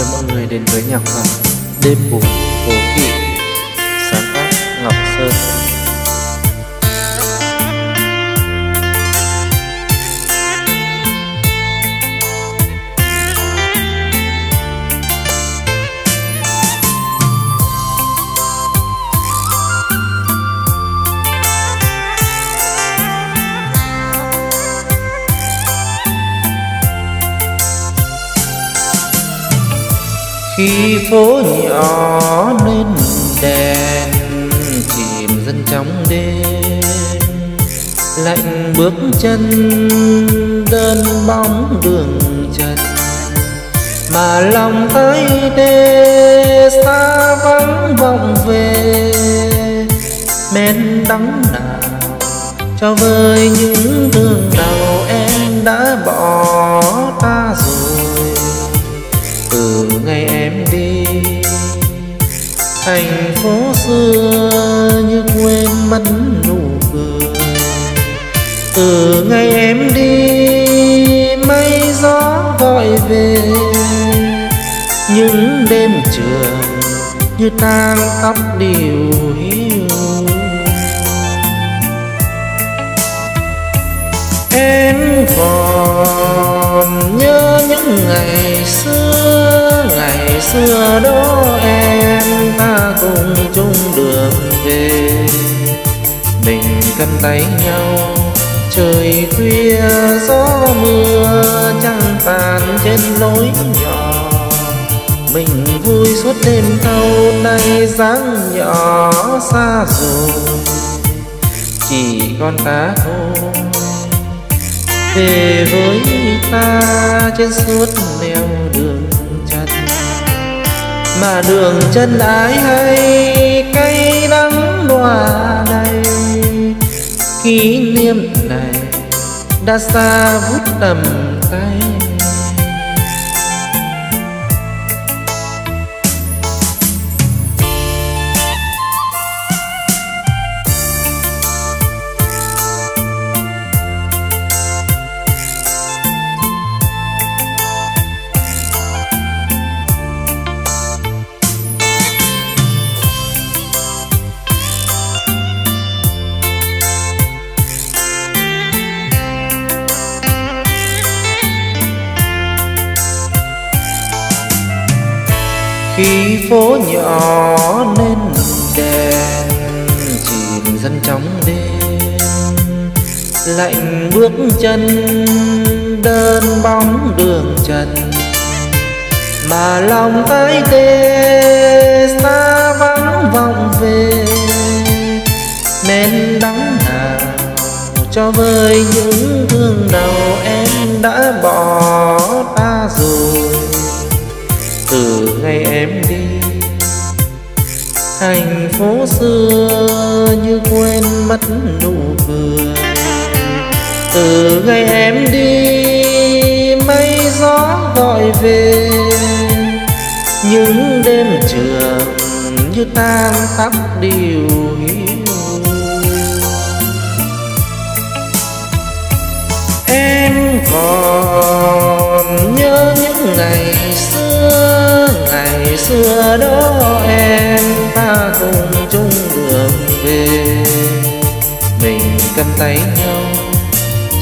Mời mọi người đến với nhạc phẩm Đêm buồn. Khi phố nhỏ lên đèn, chìm dân trong đêm. Lạnh bước chân, đơn bóng đường trần. Mà lòng thấy đê xa vắng vọng về. Men đắng nào cho với những thương đầu em đã bỏ ta rồi. Thành phố xưa như quên mất nụ cười. Từ ngày em đi, mây gió gọi về. Những đêm trường như tang tóc điều hiu. Em còn nhớ những ngày xưa ngày xưa đó cùng chung đường về. Mình cầm tay nhau, trời khuya gió mưa trăng tàn trên lối nhỏ. Mình vui suốt đêm thâu nay dáng nhỏ xa rồi chỉ còn ta thôi về với ta trên suốt nẻo đường mà đường chân ái hay cây nắng đọa đầy. Kỷ niệm này đã xa vút tầm tay. Khi phố nhỏ nên đèn chìm dần trong đêm. Lạnh bước chân, đơn bóng đường trần, mà lòng ai tê xa vắng vọng về. Nên đắng nào cho với những thương đầu em đã bỏ ta rồi. Thành phố xưa như quên mất nụ cười. Từ ngày em đi, mây gió gọi về. Những đêm trường như tan tóc điều hiu. Em còn nhớ những ngày xưa ngày xưa đó ôm cùng chung đường về. Mình cầm tay nhau,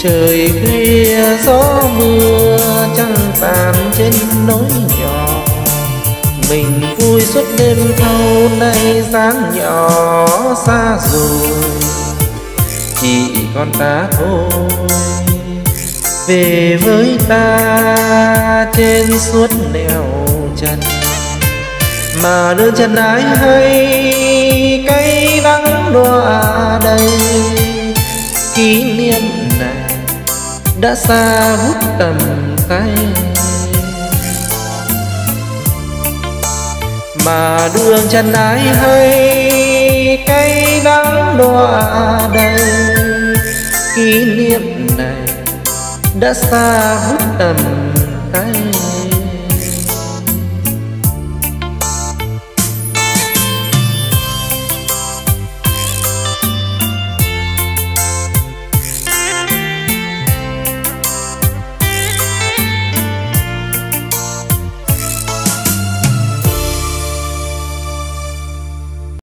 trời khuya, gió mưa trăng tàn trên nỗi nhỏ. Mình vui suốt đêm thâu nay dáng nhỏ xa rồi. Chỉ còn ta thôi. Về với ta trên suốt nẻo mà đơn chân ai hay cây đắng đọa đây kỷ niệm này đã xa hút tầm tay. Mà đường chân ai hay cây đắng đọa đây kỷ niệm này đã xa hút tầm tay.